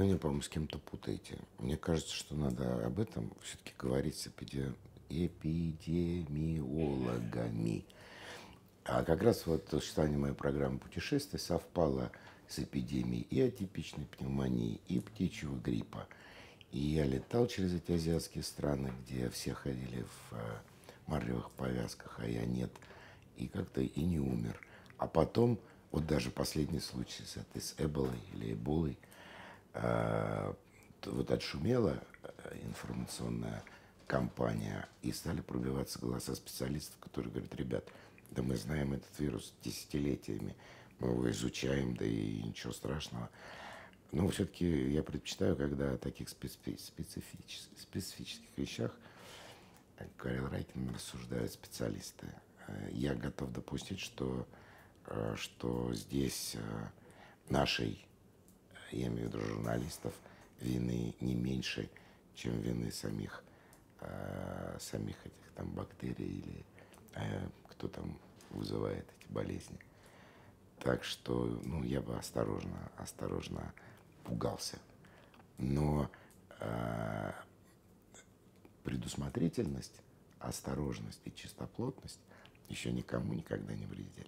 Меня, по-моему, с кем-то путаете. Мне кажется, что надо об этом все-таки говорить с эпиде... эпидемиологами. А как раз вот существование моей программы путешествий совпало с эпидемией и атипичной пневмонии, и птичьего гриппа. И я летал через эти азиатские страны, где все ходили в э, марлевых повязках, а я нет. И как-то и не умер. А потом, вот даже последний случай с этой, с Эболой или Эболой, вот отшумела э, информационная кампания, и стали пробиваться голоса специалистов, которые говорят, ребят, да мы знаем этот вирус десятилетиями, мы его изучаем, да и ничего страшного. Но все-таки я предпочитаю, когда о таких специфических, специфических вещах, как говорил Райкин, рассуждают специалисты. Э, я готов допустить, что, э, что здесь нашей, я имею в виду журналистов, вины не меньше, чем вины самих, самих этих там бактерий или кто там вызывает эти болезни. Так что, ну, я бы осторожно, осторожно пугался. Но э, предусмотрительность, осторожность и чистоплотность еще никому никогда не вредили.